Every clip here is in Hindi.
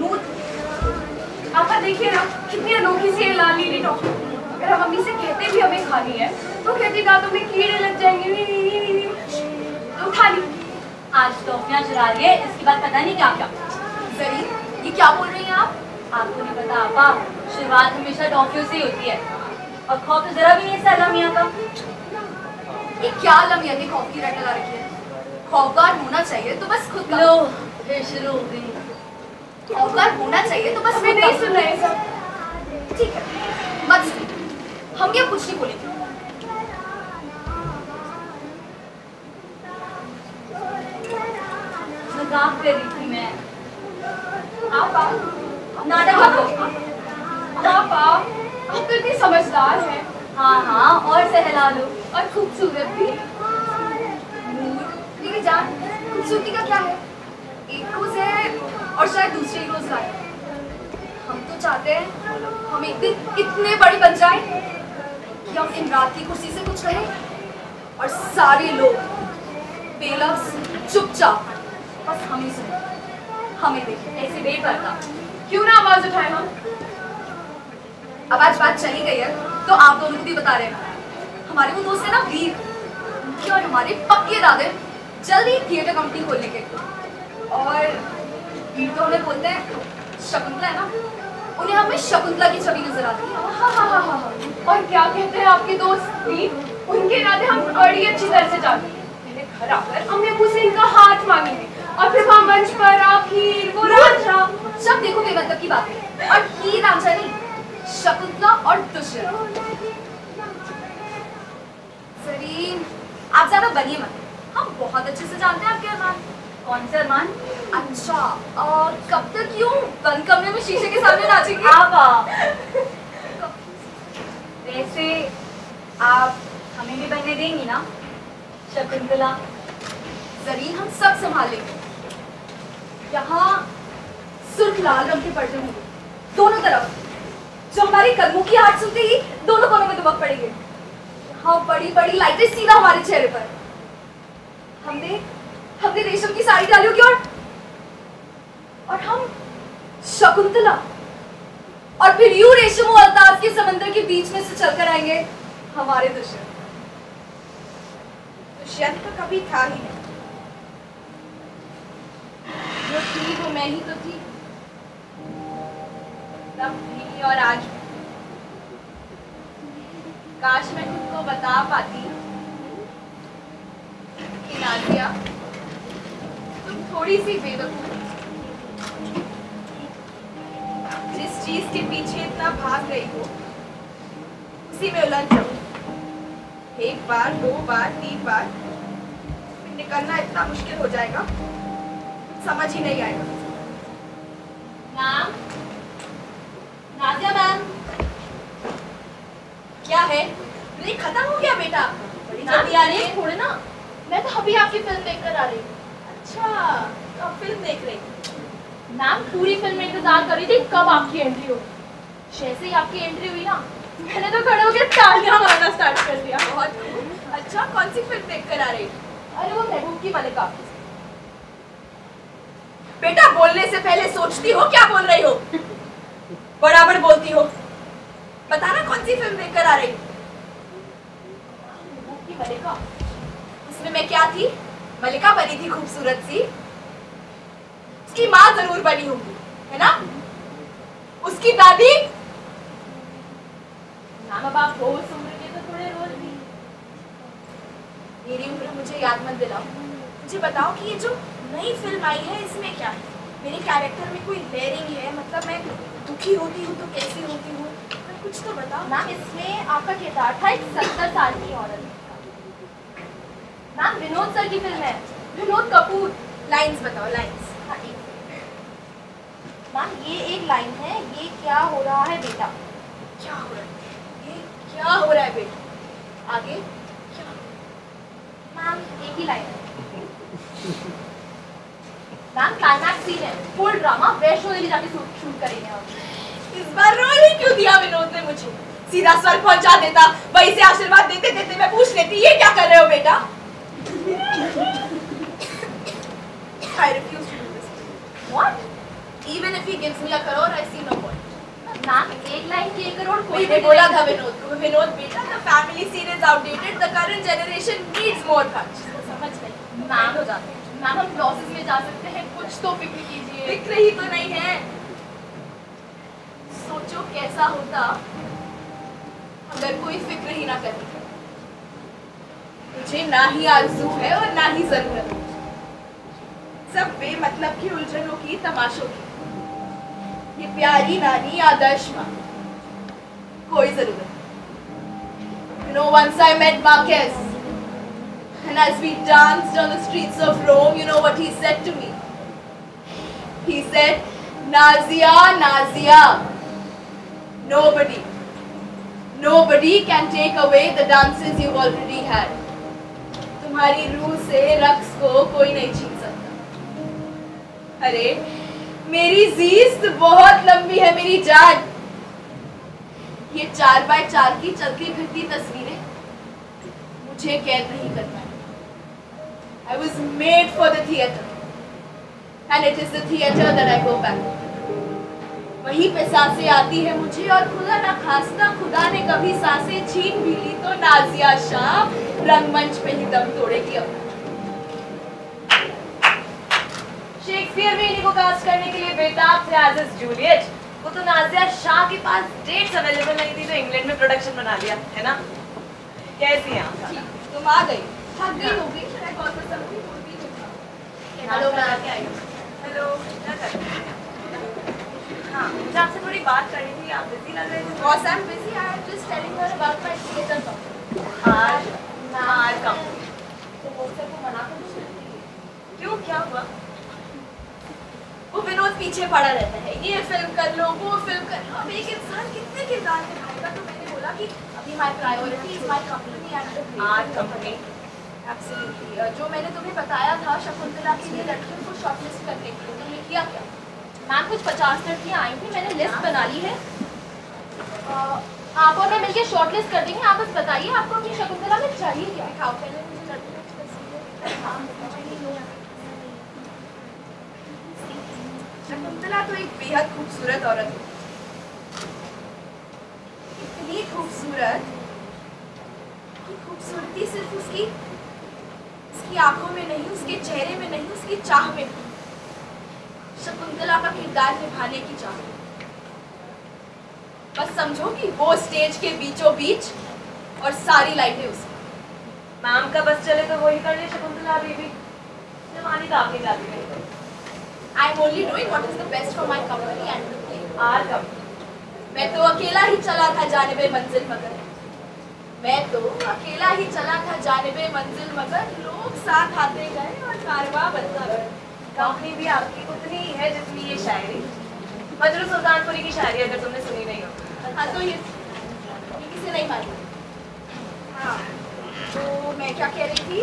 नूर आपा देखिए ना कितनी अनोखी सी लाल नीली टॉफी। अगर हम मम्मी से कहते भी हमें खानी है तो कहती दांतों में कीड़े लग जाएँगे। नी, नी, नी, नी, नी। तो खा ली। आज टॉफियाँ है इसके बाद पता नहीं क्या क्या। जरी ये क्या बोल रही हैं आप? आपको नहीं पता आपा शुरुआत हमेशा टॉफियों से ही होती है। और खौफ तो जरा भी नहीं का। ये क्या लमिया की खौफ की रखी है? होना चाहिए तो बस खुद लो फिर शुरू हो गई। खौफगार होना चाहिए तो बस खुद नहीं सुन रहे सब ठीक है मत सुनिए हम ये कुछ नहीं बोलेंगे। मज़ाक कर रही थी मैं। आप आप नाटक मत आप आप आप तो इतनी समझदार हैं। हाँ हाँ और सहला लो। और खूबसूरत भी। जान। खूबसूरती का क्या है? एक रोज है और शायद दूसरे ही रोज गायब हम तो चाहते हैं हम एक दिन इतने बड़े बन जाएँ कि हम इमरात की कुर्सी से कुछ रहे और सारे लोग बेलफ्ज चुपचाप, बस हमें सुने, हमें देखें। ऐसे बेपर्दा क्यों ना आवाज़ उठाए हम? अब आज बात चली गई है तो आप दोनों को भी बता रहे हैं। हमारे वो दोस्त है ना, वीर। उनके और हमारे पक्के इरादे जल्दी थिएटर कंपनी खोलने के और वीर तो हमें बोलते हैं शकुंतला है ना? उन्हें हमें शकुंतला की छवि नज़र आती है। हाँ हाँ हाँ हाँ और क्या कहते हैं आपके दोस्त? वीर उनके इरादे हम बड़ी अच्छी तरह से जानते हैं। पहले घर आकर हमने मुझसे इनका हाथ मांगेंगे और फिर वहाँ मंच पर आप हीर वो रांझा सब देखो बेमतलब की बात है। और हीर राजा नहीं शकुंतला और दुष्यंत। सरीन आप ज़्यादा बनिए मत। हम बहुत अच्छे से जानते हैं आपके अरमान। कौन से अरमान? अच्छा और कब तक यूँ बंद कमरे में शीशे के सामने नाचेंगे? आप आ। वैसे आप हमें भी बनने देंगी ना शकुंतला? जरीन हम सब संभाल लेंगे। यहाँ सुर्ख लाल रंग के पर्दे होंगे दोनों तरफ़। जो हमारे कदमों की आवाज़ सुनते ही दोनों कोनों में दुबक पड़ेंगे। हाँ बड़ी बड़ी लाइटें सीधा हमारे चेहरे पर। हमने हमने रेशम की साड़ी डाली होगी और और हम शकुंतला और फिर यूँ रेशम और अल्ताफ के समंदर के बीच में से चलकर आएँगे हमारे दुश्मन दुष्यंत तो कभी था ही नहीं। जो थी वो मैं ही तो थी। तब भी और आज काश मैं खुद को बता पाती। कि नाजिया तुम थोड़ी सी बेवकूफ़। जिस चीज़ के पीछे इतना भाग रही हो उसी में उलझ जाओ। एक बार दो बार तीन बार फिर निकलना इतना मुश्किल हो जाएगा समझ ही नहीं आएगा। Ma'am Nazia ma'am. क्या है? खत्म हो गया बेटा। बड़ी जल्दी आ रही है। थोड़े ना। मैं तो अभी आपकी फ़िल्म देखकर आ रही हूँ। अच्छा फ़िल्म देख रही मैम पूरी फ़िल्म में इंतज़ार कर रही थी कब आपकी एंट्री हो जैसे ही आपकी एंट्री हुई ना मैंने तो खड़े होकर तालियाँ मारना स्टार्ट कर दिया। बहुत अच्छा कौन सी फ़िल्म देख कर आ रही? अरे वो महबूब की मलिका। बेटा बोलने से पहले सोचती हो क्या बोल रही हो? बराबर बोलती हो। बताना कौन सी फ़िल्म देखकर आ रही? महबूब की मलिका। उसमें मैं क्या थी? मलिका बनी थी खूबसूरत सी। उसकी माँ ज़रूर बनी होगी है ना? उसकी दादी अब हो उस उम्र के तो थोड़े रोज भी। मेरी उम्र मुझे याद मत दिलाओ। मुझे बताओ कि ये जो नई फ़िल्म आई है इसमें क्या है? मेरे कैरेक्टर में कोई लेयरिंग है? मतलब मैं दुखी होती हूँ तो कैसी होती हूँ? कुछ तो बताओ। मैम इसमें आपका किरदार था एक सत्तर साल की औरत। मैम, विनोद सर की फ़िल्म है। विनोद कपूर। लाइंस बताओ लाइंस हाँ मैम, ये एक लाइन है। ये क्या हो रहा है बेटा? क्या हो रहा है? ये क्या हो रहा है बेटा? आगे। क्या? मैम, एक ही लाइन मैम क्लाइमैक्स सीन है। फुल ड्रामा वैष्णो देवी जाके शूट करेंगे हम। इस बार रोल ही क्यों दिया विनोद ने मुझे? सीधा स्वर्ग पहुँचा देता, वहीं से आशीर्वाद देते देते मैं पूछ लेती, ये क्या कर रहे हो बेटा? I refuse to do this. What? Even if he gives me a crore, I see no point. Ma'am एक लाइन की एक करोड़ कोई भी बोला था विनोद को विनोद बेटा the family scene is outdated the current generation needs more punch समझ गई मैम हो जाते हैं। मैम हम क्लासेस में जा सकते हैं कुछ तो फ़िक्र कीजिए। फ़िक्र ही तो नहीं है। सोचो कैसा होता। अगर कोई फ़िक्र ही ना करे। मुझे ना ही आरज़ू है और ना ही ज़रूरत सब बेमतलब की उलझनों की तमाशों की ये प्यारी नानी आदर्श माँ कोई ज़रूरत You know, once I met Marquez, and as we danced on the streets of Rome, you know what he said to me? He said, Nazia, Nazia, nobody, nobody can take away the dances you've already had. तुम्हारी रूह से रक्स को कोई नहीं छीन सकता। अरे, मेरी जीस्त बहुत लंबी है, मेरी जान। ये चार बाय चार की चलती फिरती तस्वीरें मुझे कैद नहीं कर पाई I was made for the theatre and it is the theatre that I go back वहीं पे साँसें आती है मुझे और खुदा ना खास्ता खुदा ने कभी साँसें छीन भी ली तो नाजिया शाह रंगमंच पे ही दम तोड़ेगी अब शेक्सपियर भी इन्हीं को कास्ट करने के लिए बेताब थे एज इज़ जूलियट वो तो नाजिया शाह के पास डेट्स अवेलेबल नहीं थी तो इंग्लैंड में प्रोडक्शन बना लिया है ना? कैसी हैं आप? तुम आ गई। थक गई। होगी। हेलो हेलो क्या कर रही हो? हाँ मुझे आपसे थोड़ी बात करनी थी आप बिज़ी लग रहे थे। Boss, I'm busy. I'm just telling her about my theater company. आज आज कम तो वो सर को मना कर दो क्यों। क्या? हुआ? वो विनोद पीछे पड़ा रहता है। ये फ़िल्म कर लो वो फ़िल्म कर लो। अब एक इंसान कितने किरदार निभाएगा? तो मैंने बोला कि अभी my priority is my company and art company absolutely जो मैंने तुम्हें बताया था शकुंतला के लिए लड़कियों को शॉर्टलिस्ट करने के लिए तुमने किया क्या? मैम कुछ पचास लड़कियाँ आई थी मैंने लिस्ट बना ली है। आप और मैं मिलके शॉर्ट लिस्ट कर देंगे आप बस बताइए आपको अपनी शकुंतला में चाहिए क्या? दिखाओ पहले मुझे हाँ, शकुंतला तो एक बेहद खूबसूरत औरत है। इतनी खूबसूरत कि खूबसूरती सिर्फ़ उसकी उसकी आँखों में नहीं उसके चेहरे में नहीं उसकी चाह में है। शकुंतला का किरदार निभाने की चाह। बस समझो कि वो स्टेज के बीचों बीच और सारी लाइटें उसकी मैम का बस चले तो वही कर ले शकुंतला बेबी। जवानी तो आपकी जाती नहीं I am only doing what is the best for my company and आज कम मैं तो अकेला ही चला था जानिबे मंजिल मगर। मैं तो अकेला ही चला था जानिबे मंजिल मगर। लोग साथ आते गए और कारवा बनता गया। कंपनी भी आपकी उतनी ही है जितनी ये शायरी मजरू सुल्तानपुरी की शायरी अगर तुमने सुनी नहीं हो हाँ तो ये ये किसे नहीं मालूम हाँ तो मैं क्या कह रही थी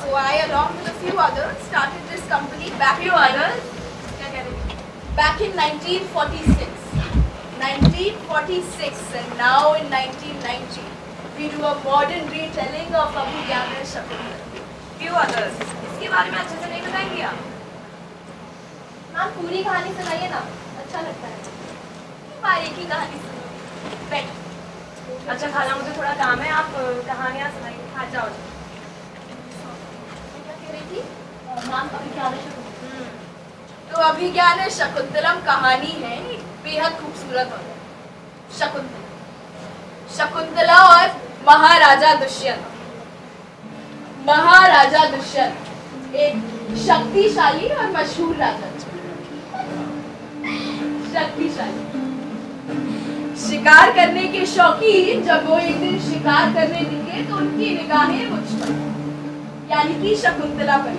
So I, along with a few others, started this company back Few in others? क्या कह रही थी? back in 1946. 1946, and now in 1990, we do a modern retelling of Abu Gyaner Shakuntal. Few others. इसके बारे में अच्छे से नहीं बताएँगी आप। मैम पूरी कहानी सुनाइए ना। अच्छा लगता है। बारी की कहानी सुनो। बैठ। अच्छा खाला मुझे थोड़ा काम है। आप कहानियाँ सुनाइए। हाँ जाओ। क्या कह रही थी मैम अभी क्या शुरू तो अभिज्ञान शकुंतलम कहानी है। बेहद खूबसूरत और शकुंतला। शकुंतला और महाराजा दुष्यंत। महाराजा दुष्यंत, एक शक्तिशाली और मशहूर राजा। शक्तिशाली। शिकार करने के शौकीन, जब वो एक दिन शिकार करने निकले तो उनकी निगाहें मुझ पर, यानी कि शकुंतला पर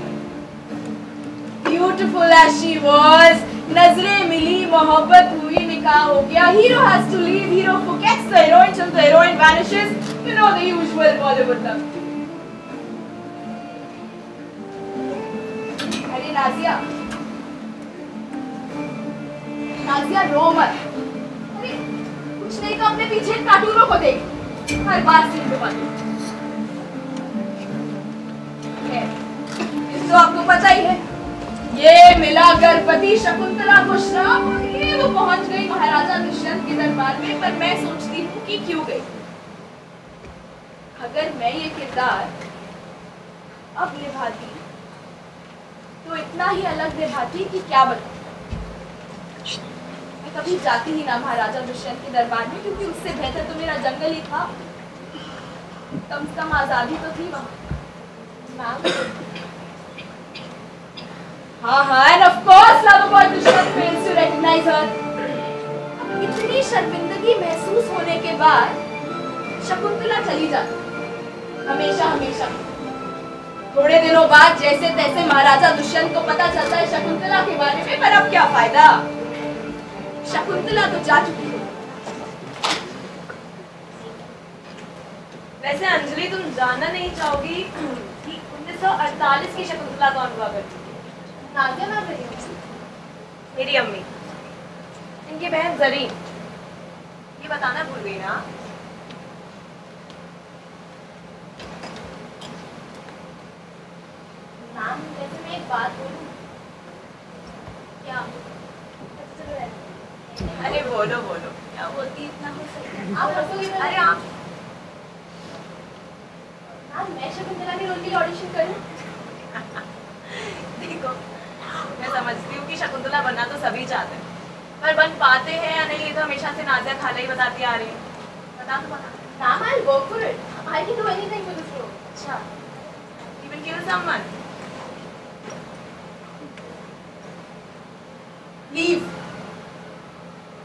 ब्यूटीफुल एज शी वाज नज़रें मिली, मोहब्बत हुई, निकाह हो गया। Hero has to leave hero forgets the heroine till the heroine vanishes. You know the usual bollywood love. Nazia. Nazia, रो मत। अरे, कुछ नहीं तो अपने पीछे कार्टूनों को देख। हर बार सिर तो आपको पता ही है। ये मिला गर्भवती शकुंतला को श्राप और ये वो पहुँच गई महाराजा दुष्यंत के दरबार में, पर मैं सोचती हूँ कि क्यों गई। अगर मैं ये किरदार अब निभाती तो इतना ही अलग निभाती कि क्या बताऊँ मैं कभी जाती ही ना महाराजा दुष्यंत के दरबार में, क्योंकि उससे बेहतर तो मेरा जंगल ही था। कम से कम आज़ादी तो थी वहाँ। हाँ हाँ and of course, love about Dushyant fails to recognize her इतनी शर्मिंदगी महसूस होने के बाद शकुंतला चली जाती। हमेशा हमेशा। थोड़े दिनों बाद जैसे तैसे महाराजा दुष्यंत को पता चलता है शकुंतला के बारे में पर अब क्या फ़ायदा? शकुंतला तो जा चुकी है। वैसे अंजलि तुम जाना नहीं चाहोगी कि 1948 की शकुंतला कौन हुआ करती थी नाजिया रही मेरी अम्मी इनकी बहन जरीन। ये बताना भूल गई ना मैम वैसे मैं एक बात बोलूँ? क्या। अरे बोलो बोलो। क्या बोलती इतना हो सकता आप हंसोगी अरे आप मैं शकुंतला के रोल के लिए ऑडिशन करूँ देखो मैं समझती हूँ कि शकुंतला बनना तो सभी चाहते हैं। पर बन पाते हैं या नहीं ये तो हमेशा से नाजिया खाला ही बताती आ रही है। बता तो बता। Ma'am I work for it I can do anything for this role अच्छा। Even kill someone लीव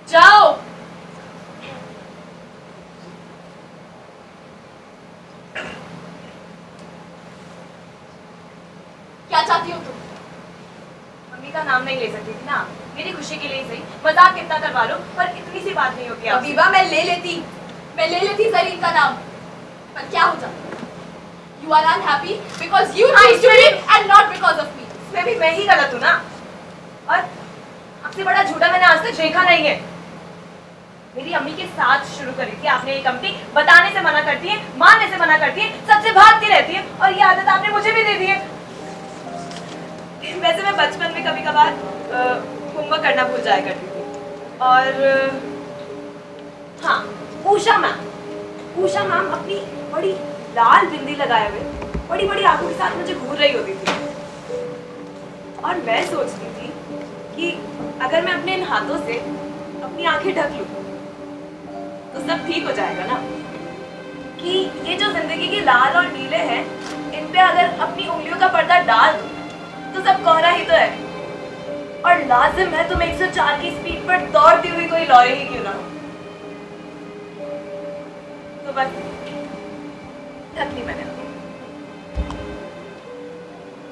जाओ क्या चाहती हो तुम? मम्मी का नाम नहीं ले सकती थी ना? मेरी खुशी के लिए सही। मज़ाक कितना करवा लो पर इतनी सी बात नहीं आपसे। अबीबा मैं ले लेती। मैं ले लेती जरीन का नाम। पर क्या हो जाता you are unhappy because you. And not because of me इसमें भी मैं ही गलत हूँ ना? और आपसे बड़ा झूठा मैंने आज तक देखा नहीं है। मेरी अम्मी के साथ शुरू करी थी आपने ये कंपनी बताने से मना करती है मानने से मना करती है, सबसे भागती रहती है और ये आदत आपने मुझे भी दे दी है। वैसे मैं बचपन में कभी कभार होमवर्क करना भूल जाया करती थी। और हाँ उषा मैम उषा मैम अपनी बड़ी लाल बिंदी लगाए हुए बड़ी बड़ी आँखों के साथ मुझे घूर रही होती थी। और मैं सोचती कि अगर मैं अपने इन हाथों से अपनी आँखें ढक लूँ तो सब ठीक हो जाएगा ना? कि ये जो ज़िंदगी के लाल और नीले हैं, इन पे अगर अपनी उंगलियों का पर्दा डाल दूँ तो सब कोहरा ही तो है। और लाजिम है तुम 104 की स्पीड पर दौड़ती हुई कोई लॉरी ही क्यों ना तो बस, ढक मैंने।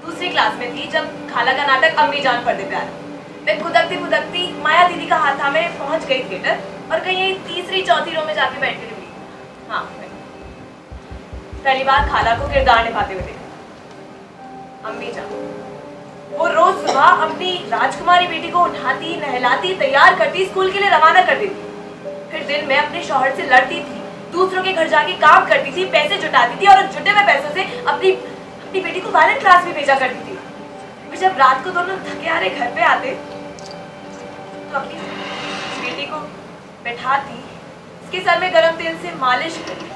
दूसरी क्लास में थी जब खाला का नाटक अम्मी जान पर्दे पे आया मैं खुदकती खुदकती माया दीदी का हाथा में पहुँच गई थिएटर और कहीं तीसरी चौथी रो में जाके बैठी रही हाँ पहली बार खाला को किरदार निभाते हुए देखा। अम्मी जान वो रोज सुबह अपनी राजकुमारी बेटी को उठाती, नहलाती, तैयार करती, स्कूल के लिए रवाना कर देती। फिर दिन में अपने शोहर से लड़ती थी, दूसरों के घर जाके काम करती थी, पैसे जुटाती थी और जुटे हुए पैसों से अपनी अपनी बेटी को बैलेंस क्लास में भेजा करती थी। फिर जब रात को दोनों थके रहे घर पे आते तो अपनी बेटी को बैठाती, उसके सर में गरम तेल से मालिश करती,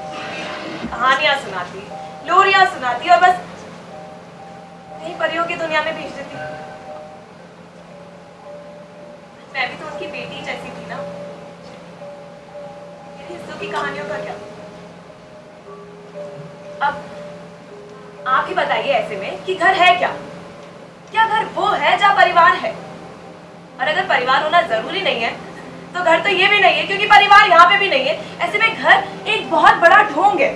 कहानियाँ सुनाती, लोरियाँ सुनाती और बस कहीं परियों की दुनिया में भेज देती। मैं भी तो उनकी बेटी जैसी थी ना। मेरे हिस्सों की कहानियों का क्या? अब आप ही बताइए ऐसे में कि घर है क्या? क्या घर वो है जहाँ परिवार है? और अगर परिवार होना ज़रूरी नहीं है तो घर तो ये भी नहीं है क्योंकि परिवार यहाँ पे भी नहीं है। ऐसे में घर एक बहुत बड़ा ढोंग है।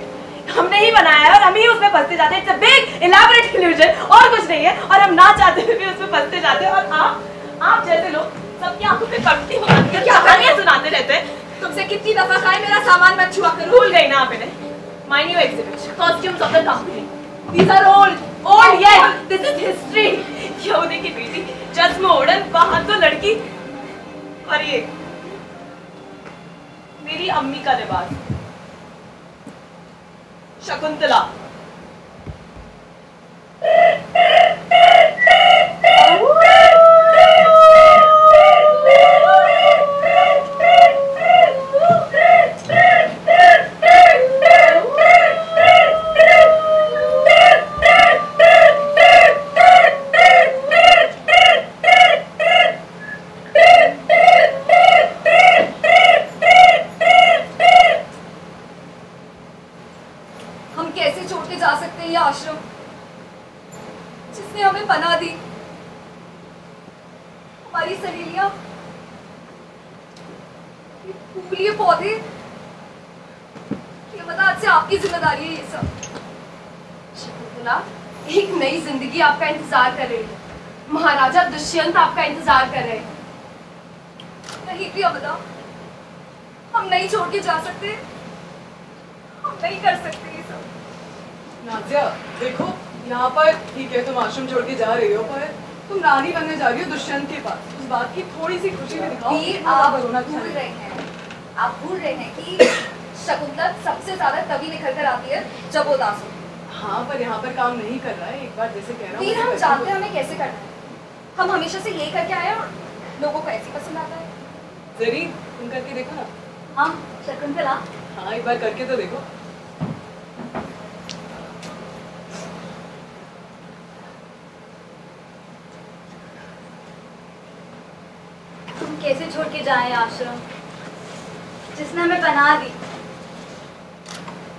हमने ही बनाया है और हम ही उसमें फंसते जाते हैं। It's a big elaborate illusion और कुछ नहीं है। और हम ना चाहते हुए भी उसमें फंसते जाते हैं। और आप आप जैसे लोग सबकी आँखों पे कपटी हो क्या कहानियाँ सुनाते रहते हैं। तुमसे कितनी दफ़ा कहा मेरा सामान मत छुआ करो। भूल गई ना आपने my new exhibit costumes of the company these are old old yes this is history यहूदी की बेटी। जज्म उड़न बाहर तो लड़की। और ये मेरी अम्मी का लिबास। शकुंतला। हम कैसे छोड़ के जा सकते हैं ये आश्रम जिसने हमें पना दी हमारी सहेलियाँ ये फूल ये पौधे ये बता आज से आपकी ज़िम्मेदारी है ये सब शकुंतला एक नई ज़िंदगी आपका इंतज़ार कर रही है महाराजा दुष्यंत आपका इंतज़ार कर रहे हैं। नहीं प्रिया बता हम नहीं छोड़ के जा सकते। हम नहीं कर सकते ये सब। नाजिया देखो यहाँ पर ठीक है तुम आश्रम छोड़ के जा रही हो पर तुम रानी बनने जा रही हो दुष्यंत के पास। उस बात की थोड़ी सी खुशी में दिखाओ। आप भूल रहे हैं? आप भूल रहे हैं कि शकुंतला सबसे ज़्यादा तभी निखर कर आती है जब वो उदास होती है। हाँ पर यहाँ पर काम नहीं कर रहा है। एक बार जैसे कह रहा हूँ हम जानते हैं हमें कैसे करना है? हम हमेशा से यही करके आए हैं और लोगों को ऐसी पसंद आता है। जरीन तुम करके देखो ना। हम? शकुंतला? हाँ एक बार करके तो देखो। तुम कैसे छोड़ के जाए आश्रम? जिसने हमें बना दी।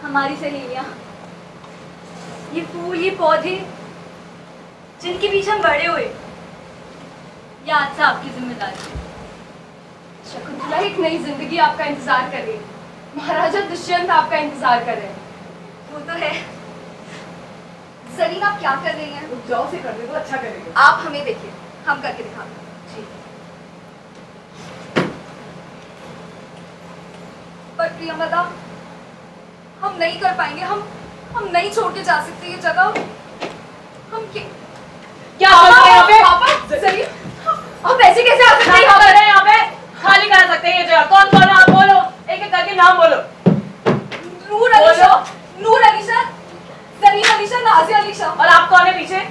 हमारी सहेलियाँ। ये फूल ये पौधे जिनके बीच हम बड़े हुए। ये आज से आपकी ज़िम्मेदारी शकुंतला एक नई ज़िंदगी आपका इंतज़ार कर रही है। महाराजा दुष्यंत आपका इंतज़ार कर रहे हैं। वो तो है। जरीन आप क्या कर रही हैं? जाओ से कर दे तो अच्छा करेगा। आप हमें देखिए हम करके दिखाते हैं। पर प्रियमदा हम नहीं कर पाएँगे हम हम नहीं छोड़ के जा सकते ये जगह। हम क्या क्या ऐसे कैसे आ सकते हैं? रहे हैं यहाँ पे खाली करा सकते हैं ये जगह। कौन कौन है? आप बोलो। एक एक करके नाम बोलो। नूर अलीशा नूर अलीशा जरीन अलीशा नाजिया अलीशा और आप कौन है पीछे?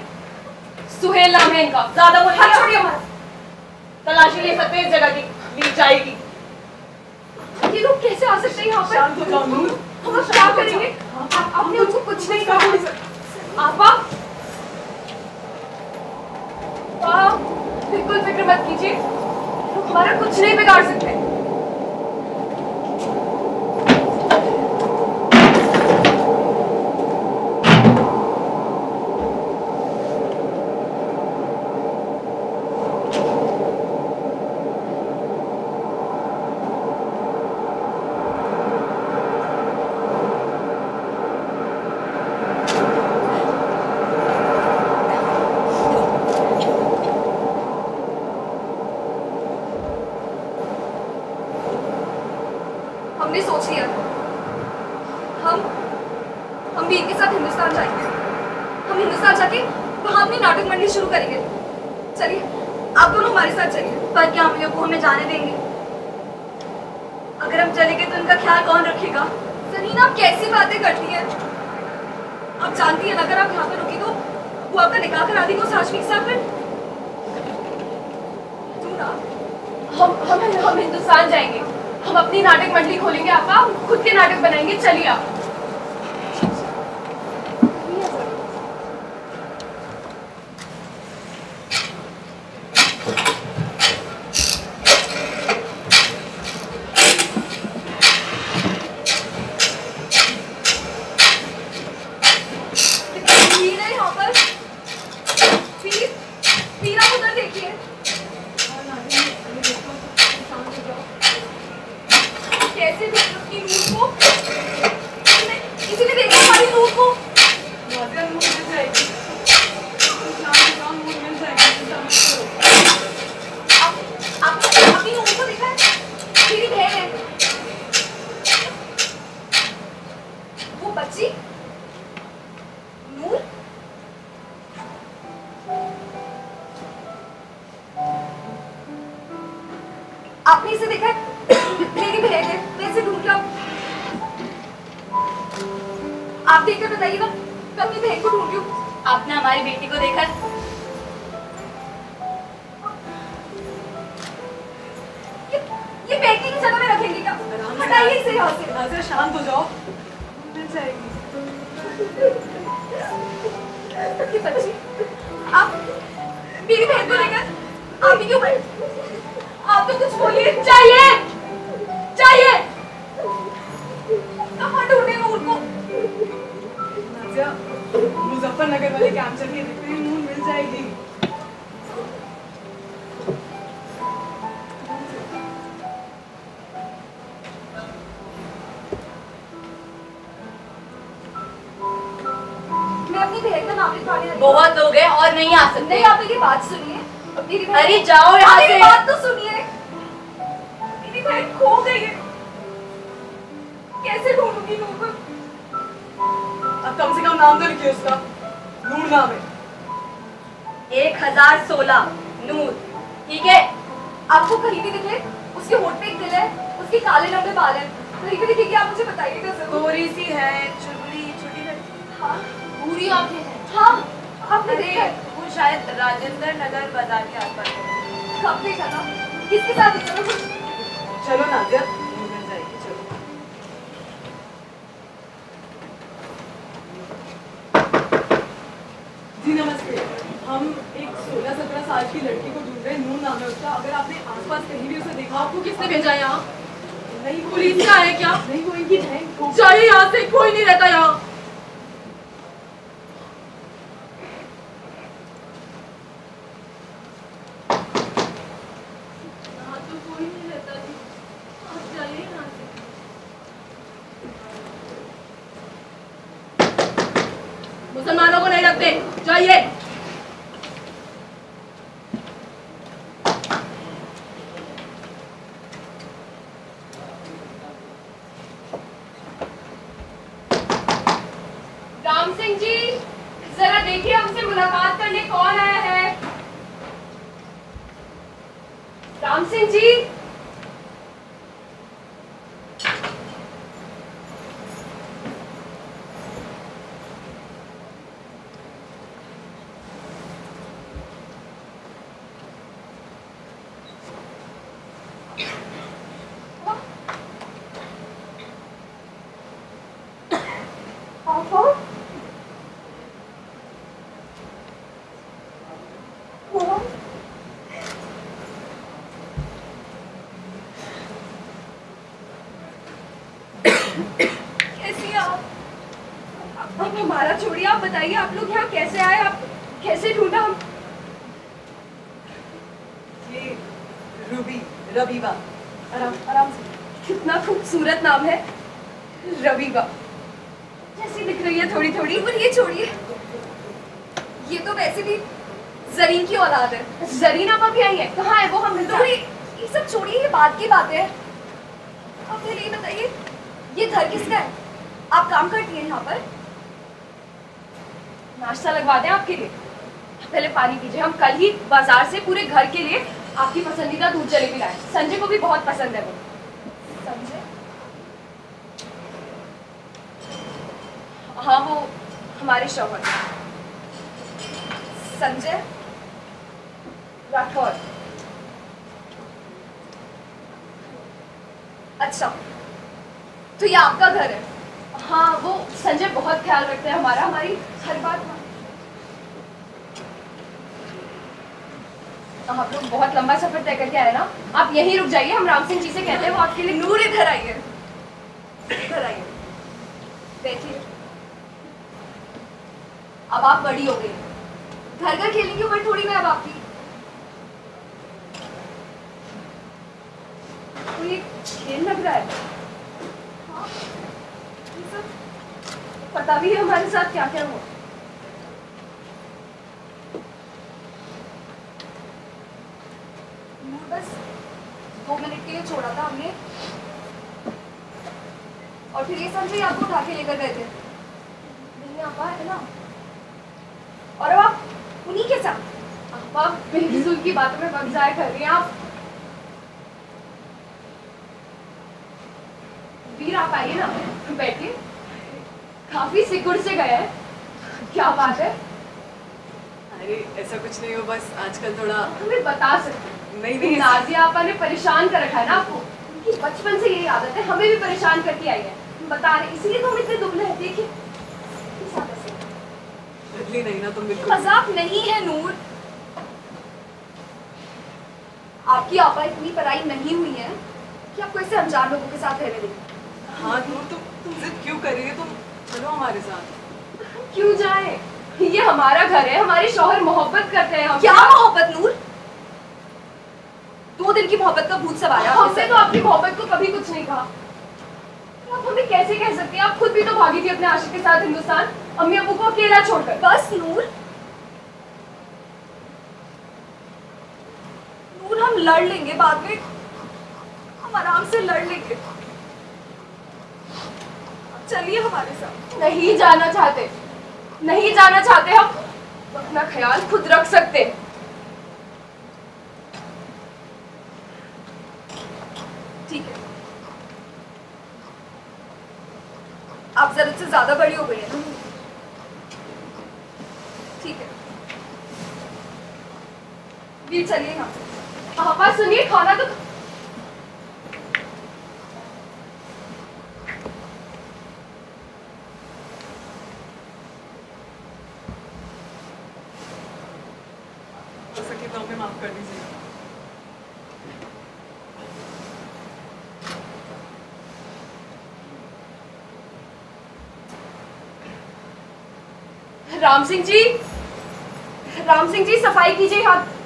सुहेल नाम है इनका। ज़्यादा बोलिए। हाथ छोड़िए हमारा तलाशी ले सकते हैं इस जगह की ली जाएगी। ये लोग कैसे आ सकते हैं यहाँ पर शांत हो जाओ नूर। हम लोग क्या करेंगे? आपने उनको कुछ नहीं कहा। आपा आप बिल्कुल फ़िक्र मत कीजिए। तुम्हारा हमारा कुछ नहीं बिगाड़ सकते। खोलेंगे आपा खुद के नाटक बनाएँगे चलिए आप। मैं अपनी बहन को ढूंढ रही हूँ। आपने हमारी बेटी को देखा ये ये की जगह में रखेंगे क्या? हटाइए इसे यहाँ से। शांत हो जाओ। मिल जाएगी। ये बच्ची आप मेरी बहन को लेकर आप क्यों आप तो कुछ बोलिए। चाहिए नाजिया मुजफ्फरनगर वाले कैंप चलिए देखते हैं नूर मिल जाएगी। मैं अपनी बहन का नाम लिखवाने आई हूँ। बहुत लोग हैं और नहीं आ सकते। नहीं आप मेरी बात सुनिए। मेरी अरे जाओ यहाँ मेरी से। बात तो सुनिए। मेरी बहन खो गई है। कैसे ढूंढूँगी नूर को कम से कम नाम तो लिखिए उसका। नूर नाम है। एक हज़ार सोलह नूर। ठीक है? आपको कहीं भी दिखे उसके होठ पे एक दिल है उसके काले लंबे बाल हैं। कहीं भी दिखेगी आप मुझे बताइएगा ज़रूर गोरी सी है चुलबुली छोटी लड़की हाँ। पूरी आँखें हैं। हाँ आपने देखा वो शायद राजेंद्र नगर बाज़ार के आसपास है। कब देखा था? किसके साथ देखा चलो नाजिया नूर मिल जाएगी चलो जी नमस्ते हम एक सोलह सत्रह साल की लड़की को ढूंढ रहे हैं नूर नाम है उसका। अगर आपने आसपास कहीं भी उसे देखा आपको किसने भेजा यहाँ? नहीं पुलिस का है क्या? नहीं बहन को। जाइए यहाँ से कोई नहीं रहता यहाँ तो कोई नहीं रहता जी। आप जाइए यहाँ से। मुसलमानों को नहीं रखते। जाइए राम सिंह जी जरा देखिए हमसे मुलाकात करने कौन आया है राम सिंह जी पापा मॉम कैसी हैं आप अब हमारा छोड़िए आप बताइए आप लोग यहाँ कैसे आए? आप कैसे ढूंढा हम? ये रूबी रबीबा आराम आराम से। कितना खूबसूरत नाम है रविबा जैसी दिख रही है थोड़ी थोड़ी पर ये छोड़िए। ये तो वैसे भी जरीन की औलाद है। जरीना भाभी आई है? कहाँ है वो? हम थोड़ी ये सब छोड़िए ये बात की बात है। आप पहले ये बताइए ये घर किसका है? आप काम करती हैं यहाँ पर? नाश्ता लगवा दें आपके लिए। पहले पानी पीजिए। हम कल ही बाज़ार से पूरे घर के लिए आपकी पसंदीदा दूध जलेबी लाए। संजय को भी बहुत पसंद है वो। संजय? हाँ वो हमारे शौहर संजय? राठौर। अच्छा तो ये आपका घर है। हाँ वो संजय बहुत ख्याल रखते हैं हमारा। हमारी हर बात आप लोग बहुत लंबा सफ़र तय करके आए ना। आप यहीं रुक जाइए हम राम सिंह जी से कहते हैं वो आपके लिए नूर इधर आइए। इधर आइए। अब आप बड़ी हो गई। घर घर खेलने की उम्र थोड़ी ना अब आपकी। तो खेल लग रहा है? हाँ, पता भी है हमारे साथ क्या क्या हुआ नूर बस दो मिनट के लिए छोड़ा था हमने। और फिर ये संजय आपको उठा के लेकर गए थे। नहीं आ पाए ना। और अब आप उन्हीं के साथ। आप बेफिजूल की बातों में वक्त जाया कर रही हैं आप। वीर आप आइए ना बैठिए। काफ़ी सिकुड़ से गए हैं। क्या बात है। अरे ऐसा कुछ नहीं हो बस आजकल थोड़ा हमें बता सकते हैं। नहीं नहीं नाजिया आपा ने परेशान कर रखा है ना आपको। बचपन से यही आदत है हमें भी परेशान करके आई है। बता रहे इसलिए तो हम इतने दुबले हैं देखिए। बदली नहीं ना तुम बिल्कुल मज़ाक नहीं है नूर। आपकी आपा इतनी पढ़ाई नहीं हुई है कि आपको ऐसे अनजान लोगों के साथ रहने देंगे हाँ दूर तुम तुम जिद क्यों कर रही है? तुम चलो हमारे साथ। क्यों जाए? ये हमारा घर है हमारे शौहर मोहब्बत करते हैं क्या मोहब्बत नूर? दो दिन की मोहब्बत का भूत सवार हमसे तो आपकी मोहब्बत को कभी कुछ नहीं कहा। आप हमें कैसे कह सकते हैं? आप खुद भी तो भागी थी अपने आशिक के साथ हिंदुस्तान। अम्मी अबू को अकेला छोड़कर। बस नूर। नूर हम लड़ लेंगे बाद में। हम आराम से लड़ लेंगे। चलिए हमारे साथ। नहीं जाना चाहते। नहीं जाना चाहते हम। तो अपना ख्याल खुद रख सकते हैं। ठीक है आप ज़रूरत से ज़्यादा बड़ी हो गई है ना ठीक है चलिए हाँ। पापा सुनिए खाना तो हो सके तो हमें माफ़ कर दीजिए राम सिंह जी राम सिंह जी सफ़ाई कीजिए हाथ।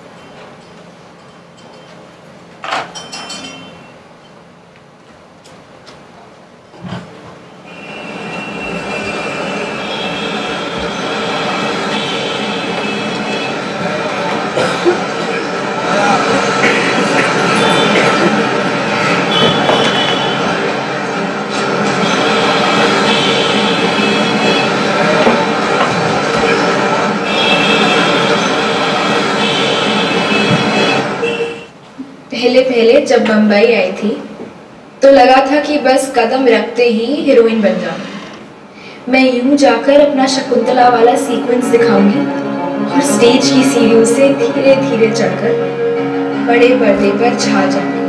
जब बम्बई आई थी तो लगा था कि बस कदम रखते ही हीरोइन बन जाऊँगी मैं यूँ जाकर अपना शकुंतला वाला सीक्वेंस दिखाऊँगी और स्टेज की सीढ़ियों से धीरे धीरे चढ़कर बड़े पर्दे पर छा जाऊँगी।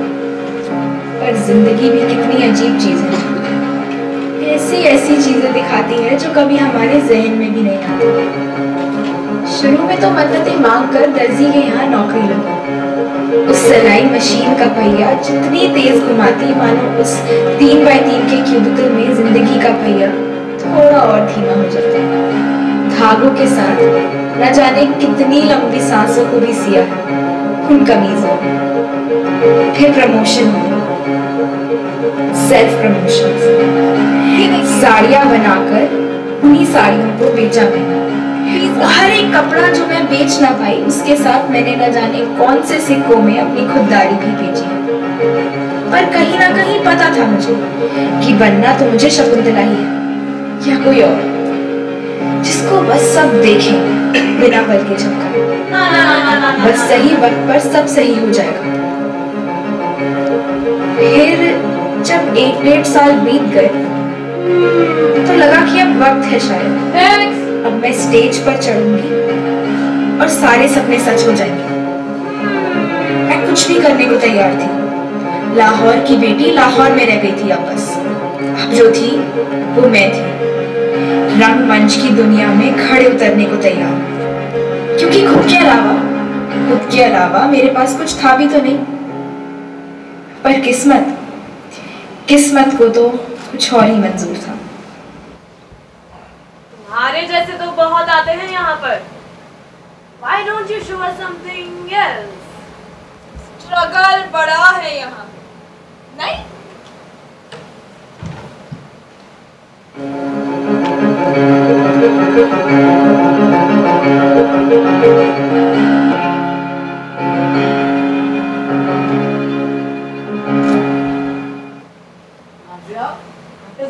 पर ज़िंदगी भी कितनी अजीब चीज़ है। ऐसी ऐसी चीज़ें दिखाती है जो कभी हमारे जहन में भी नहीं आती। शुरू में तो मन्नतें मांग कर दर्जी के यहाँ नौकरी लगी। उस सिलाई मशीन का पहिया जितनी तेज घुमाती मानो, उस तीन बाय तीन के क्यूबिकल में ज़िंदगी का पहिया थोड़ा और धीमा हो जाता है। धागों के साथ न जाने कितनी लंबी सांसों को भी सिया है उन कमीजों में फिर प्रमोशन हुई सेल्फ प्रमोशन साड़ियाँ बनाकर उन्हीं साड़ियों को बेचा मैंने। हर एक कपड़ा जो मैं बेच ना पाई उसके साथ मैंने न जाने कौन से सिक्कों में अपनी खुददारी भी बेची है। पर कहीं ना कहीं पता था मुझे कि बनना तो मुझे शकुंतला ही है, या कोई और, जिसको बस सब देखें, बिना पल के झपका। बस सही वक्त पर सब सही हो जाएगा। फिर जब एक डेढ़ साल बीत गए तो लगा कि अब वक्त है शायद। अब मैं स्टेज पर चढ़ूँगी और सारे सपने सच हो जाएँगे। मैं कुछ भी करने को तैयार थी। लाहौर की बेटी लाहौर में रह गई थी बस अब जो थी, वो मैं थी। रंगमंच की दुनिया में खड़े उतरने को तैयार। क्योंकि खुद के अलावा, खुद के अलावा मेरे पास कुछ था भी तो नहीं। पर किस्मत किस्मत को तो कुछ और ही मंजूर था। तुम्हारे जैसे तो बहुत आते हैं यहाँ पर। Why don't you show us something else? Struggle बड़ा है यहाँ नहीं?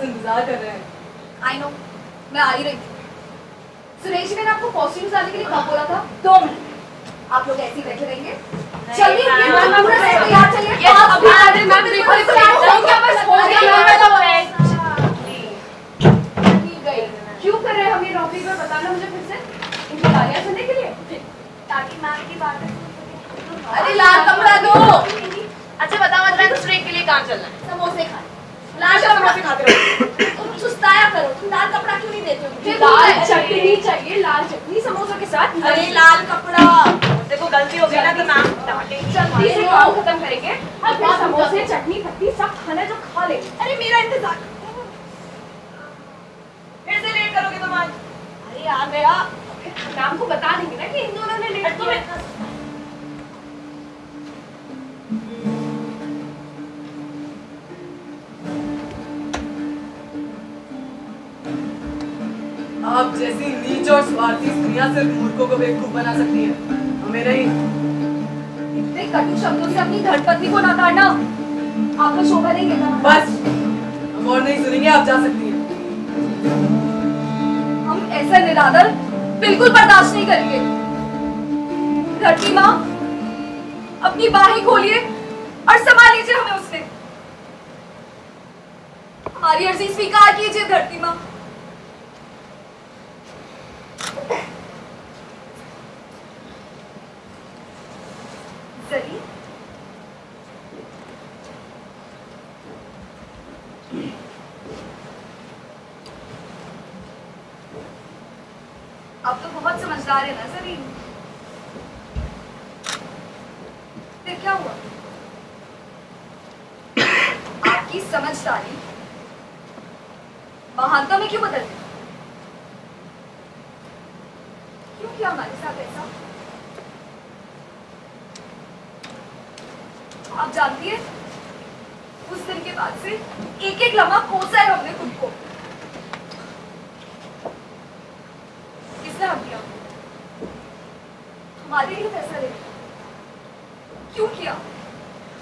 इंतज़ार कर रहे हैं। आई नो मैं आ ही रही थी। सुरेश जी, मैंने आपको कॉस्ट्यूम्स लाने के लिए कब बोला था? दो मिनट। आप लोग ऐसे ही बैठे रहेंगे। चलिए मैम, पूरा मैम, तैयार चलिए अभी आ रहे हैं, मिनट मैम, देखो, तैयार देखो, बस हो गया, मैं तो क्यों कर रहे हैं हम ये नौकरी पर बताना मुझे फिर से। इनकी गालियाँ सुनने के लिए? ताकि मैम की बात अरे लाल कपड़ा दो। अच्छा बताओ मत लंच ब्रेक के लिए कहाँ चलना है? समोसे खाए लाल कपड़ा से खाते रहो। तुम सुस्ताया करो तुम लाल कपड़ा क्यों नहीं देते हो? लाल लाल चटनी। चाहिए लाल चटनी समोसा के साथ अरे लाल कपड़ा। देखो गलती हो गई ना तो मैम डांटेंगी। जल्दी से काम खत्म करेंगे। और फिर समोसे चटनी खट्टी सब खाना जो खा ले। अरे मेरा इंतज़ार। फिर से लेट करोगे तुम आज अरे आ गया मैम को बता देंगे ना कि इन दोनों ने लेट तुम आप जैसी नीच और स्वार्थी स्त्रियाँ सिर्फ़ मूर्खों को बेवकूफ़ बना सकती हैं। हमें नहीं। इतने कटु शब्दों से अपनी धर्मपत्नी को नकारना। आपको शोभा नहीं देगा बस। हम और नहीं सुनेंगे आप जा सकती हैं। हम ऐसा निरादर बिल्कुल बर्दाश्त नहीं करेंगे। धरती माँ अपनी बाहें खोलिए और संभाल लीजिए हमें उससे। हमारी अर्जी स्वीकार कीजिए धरती माँ जरी आप तो बहुत समझदार है ना जरी फिर क्या हुआ आपकी समझदारी महानता में क्यों बदल गई क्यों किया हमारे साथ ऐसा आप जानती है उस दिन के बाद से एक एक लम्हा कोसा है हमने खुद को किसने हक दिया हमारे लिए फैसला ले क्यों किया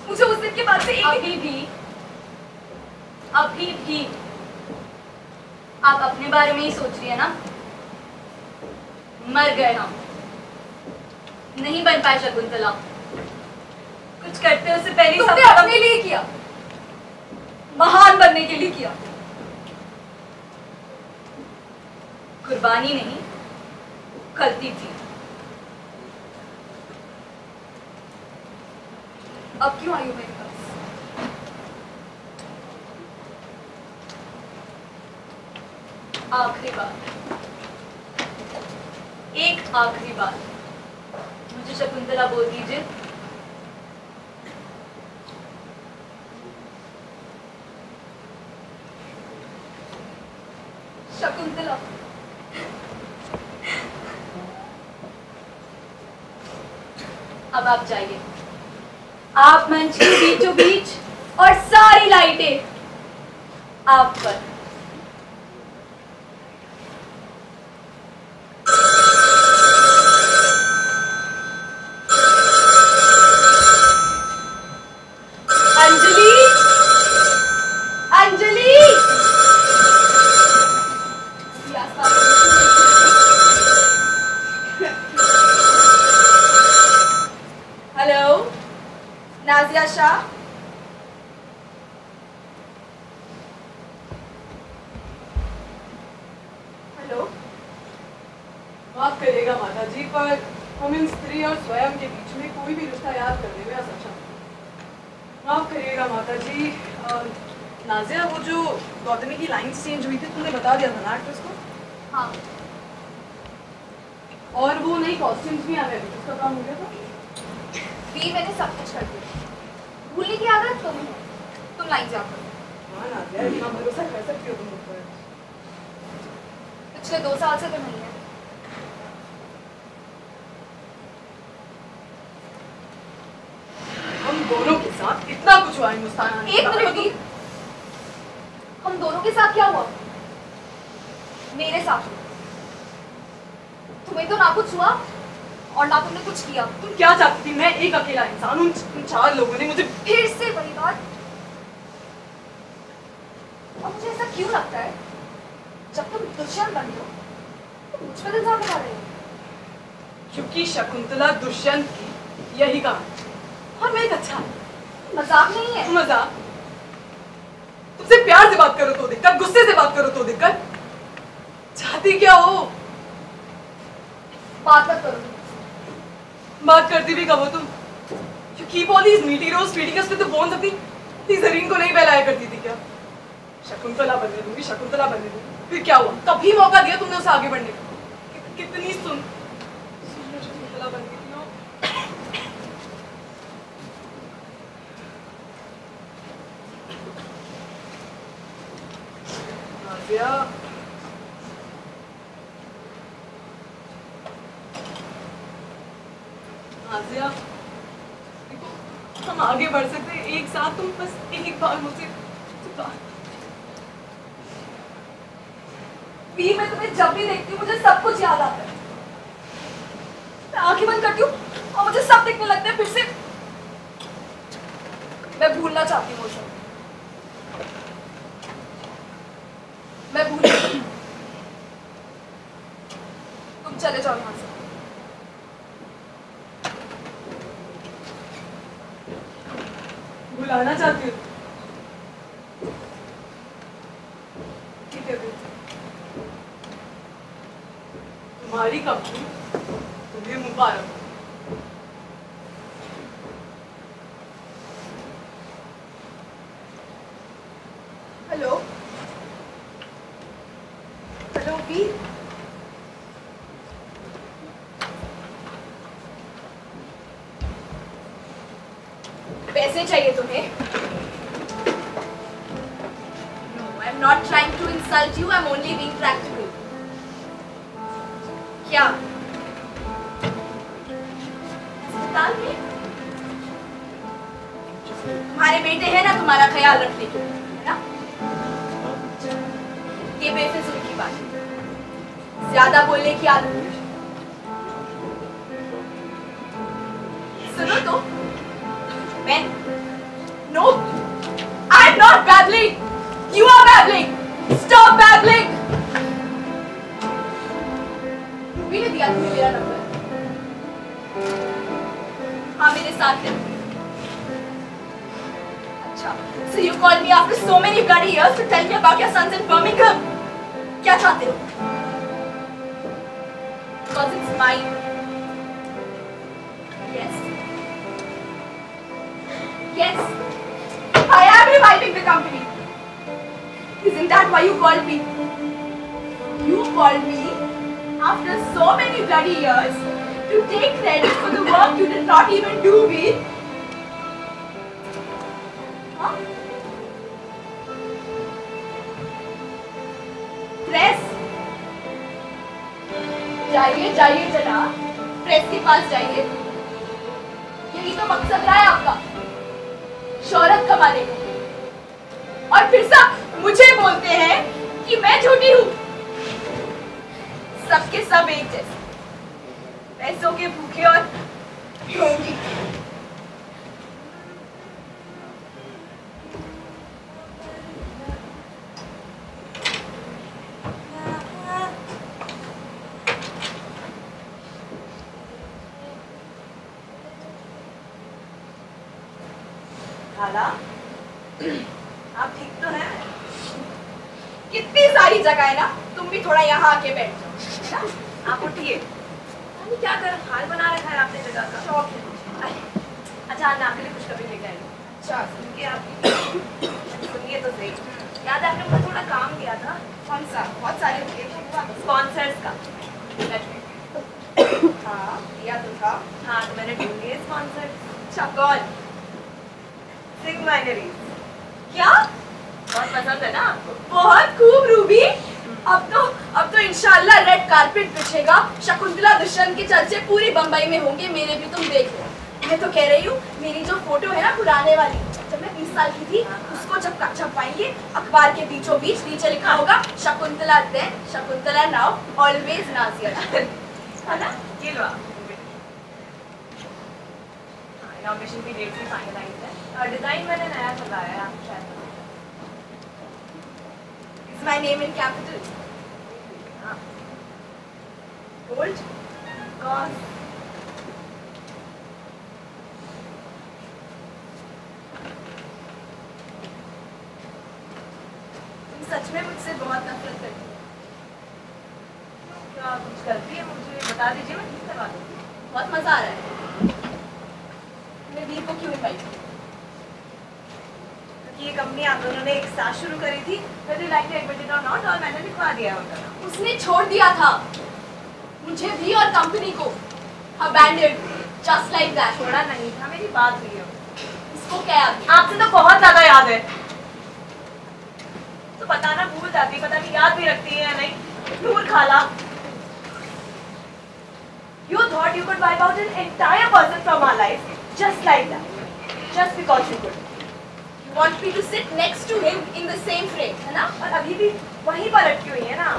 मुझे उस दिन के बाद से एक अभी भी अभी भी आप अपने बारे में ही सोच रही है ना मर गए हम नहीं बन पाए शकुंतला कुछ करते उससे पहले ही सब तुमने अपने लिए किया महान बनने के लिए किया कुर्बानी नहीं गलती थी अब क्यों आई हो मेरे पास आखिरी बार एक आखिरी बार मुझे शकुंतला बोल दीजिए शकुंतला अब आप जाइए। आप मंच के बीचों बीच और सारी लाइटें आप पर अंजलि अंजलि ये आसपास दशा हेलो माफ़ करिएगा माता जी पर हम इन स्त्री और स्वयं के बीच में कोई भी रिश्ता याद करने में असक्षम हैं। माफ़ करिएगा माता जी अ, नाजिया वो जो गौतमी की लाइंस चेंज हुई थी तुमने बता दिया था ना एक्ट्रेस को हाँ और वो नई कॉस्ट्यूम्स भी आने लगी उसका काम हो गया था भी मैंने सब कुछ कर दिया भूलने की आदत तुम है तुम लाइन जा करो हाँ नाजिया इतना भरोसा कर सकती हो तुम मुझ पर पिछले दो साल से तो नहीं है हम दोनों के साथ इतना कुछ हुआ हिंदुस्तान आने के एक बाद। मिनट वीर हम दोनों के साथ क्या हुआ मेरे साथ तुम्हें तो ना कुछ हुआ और ना तुमने कुछ किया तुम क्या चाहती थी मैं एक अकेला इंसान उन उन चार लोगों ने मुझे फिर से वही बात और मुझे ऐसा क्यों लगता है जब तुम दुष्यंत बन हो तो मुझ पर इल्ज़ाम लगा रहे हो क्योंकि शकुंतला दुष्यंत की यही कहानी और मैं एक अच्छा मज़ाक नहीं है? मज़ा तुमसे प्यार से बात करो तो दिक्कत गुस्से से बात करो तो दिक्कत। चाहती क्या हो? बात मत करो। बात करती भी कब हो तुम? You keep all these meaty rows feeding us to the bones अपनी अपनी जरीन को नहीं बहलाया करती थी क्या? शकुंतला बनने दूँगी शकुंतला बनने दूँगी। फिर क्या हुआ? कभी मौका दिया तुमने उसे आगे बढ़ने का? कि- कितनी सुन सुन शकुंतला बन गई थी वो। नाज़िया नाज़िया देखो हम आगे बढ़ सकते हैं। एक साथ तुम बस एक बार मुझसे वीर मैं तुम्हें जब भी देखती हूँ, मुझे सब कुछ याद आता है। मैं आँखें बंद करती हूँ और मुझे सब दिखने लगता है, फिर से। मैं भूलना चाहती हूँ वो सब। मैं भूल तुम चले जाओ यहाँ से। बुलाना चाहती हो ठीक है फिर तुम्हारी कंपनी तुम्हें मुबारक हो। हेलो हेलो वीर पैसे चाहिए तुम्हें No, I'm not trying to insult you. I'm only being practical. क्या? अस्पताल में? तुम्हारे बेटे हैं ना, तुम्हारा ख्याल रखने के ना? ये बेफिजुल की बात है। ज़्यादा बोलने की आदत सुनो तो। मैं no I am not babbling. You are babbling. Stop babbling Ruby ने दिया तुम्हें मेरा नंबर हाँ मेरे साथ है अच्छा so you called me after so many bloody years to tell me about your sons in Birmingham क्या चाहते हो because it's mine yes yes I am reviving the company isn't that why you called me you called me after so many bloody years to take credit for the work you did not even do me huh? Press जाइए जाइए जनाब प्रेस के पास जाइए यही तो मकसद रहा है आपका शोहरत कमाने का और फिर सब मुझे बोलते हैं कि मैं झूठी हूँ। सबके सब एक जैसे। पैसों के भूखे और ढोंगी। खाला? आप ठीक तो हैं? कितनी सारी जगह है ना तुम भी थोड़ा यहाँ आके बैठ जाओ आप उठिए। क्या कर हाल बना रखा है आपने जगह का? शौक है अच्छा आज आपके लिए कुछ कभी लेके आई। अच्छा। सुनिए आप। सुनिए तो सही। याद है आपने मुझे थोड़ा काम दिया था? कौन सा? बहुत सारे स्पॉन्सर्स का। हाँ किया तो था। हाँ तो मैंने ढूंढ लिए स्पॉन्सर अच्छा कौन? सिंग माइनरी क्या? बहुत पसंद है ना बहुत खूब, रूबी। अब तो अब तो इंशाल्लाह रेड कारपेट बिछेगा। शकुंतला दुष्यंत के चर्चे पूरी बम्बई में होंगे, मेरे भी तुम देख लो। मैं तो कह रही हूँ, मेरी जो फ़ोटो है ना पुराने वाली, जब मैं 20 साल की थी, उसको जब छपवाएँगे अखबार के बीचों बीच नीचे लिखा होगा, Shakuntala then, Shakuntala now always Nazia. है ना? ये लो आप। इनॉग्रेशन की डेट भी फाइनलाइज है। डिज़ाइन मैंने नया करवाया है कैपिटल हाँ। सच में मुझसे बहुत नफरत करती क्या कुछ गलती है मुझे? बता दीजिए, मैं ठीक करवा दूँगी बहुत मज़ा आ रहा है। मैं वीर को क्यों इनवाइट कि ये कंपनी आप दोनों ने एक साथ शुरू करी थी नॉट और मैंने लिखवा दिया होगा उसने छोड़ दिया था। मुझे भी और कंपनी को। अबैंडेड जस्ट लाइक दैट छोड़ा नहीं था मेरी बात हुई है इसको क्या याद आपसे तो बहुत ज़्यादा याद है। तो बताना भूल जाती पता नहीं याद भी रखती है नहीं। नूर खाला। You thought you could wipe out an entire person from our life, just like that, just because you could. Want me to sit next to him in the same frame, है ना? और अभी भी वहीं पर अटकी हुई है ना?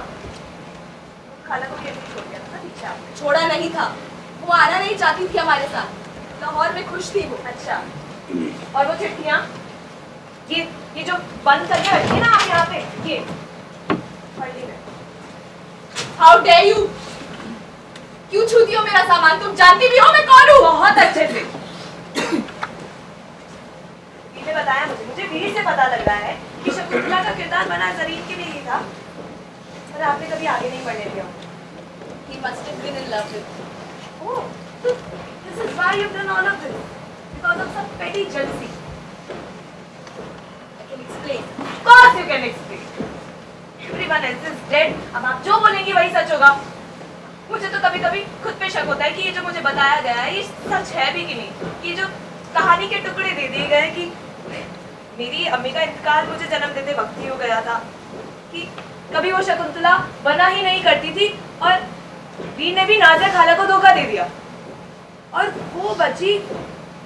खाला को कैसे छोड़ दिया था पीछे आपने। छोड़ा नहीं था। वो आना नहीं चाहती थी हमारे साथ। लाहौर में खुश थी वो। अच्छा। और वो चिट्ठियाँ? ये ये जो बंद करके रखी है ना आप यहाँ पे, ये। मैं। हाउ डेयर यू क्यों छूती हो मेरा सामान? तुम जानती भी हो मैं कौन हूँ? बहुत अच्छे से ने बताया मुझे मुझे वीर से पता लग रहा है कि शकुंतला का किरदार बना जरीन के लिए ही था पर आपने कभी आगे नहीं बढ़ने दिया he must have been in love with me. Oh, this is why you've done all of this because of some petty jealousy. I can explain. Of course you can explain. Everyone else is dead. अब आप जो बोलेंगी वही सच होगा मुझे तो कभी कभी खुद पे शक होता है कि ये जो मुझे बताया गया है ये सच है भी कि नहीं कि जो कहानी के टुकड़े दे दिए गए कि मेरी अम्मी का इंतकाल मुझे जन्म देते वक्त ही हो गया था कि कभी वो शकुंतला बना ही नहीं करती थी और वीर ने भी नाजिया खाला को धोखा दे दिया। और वो बची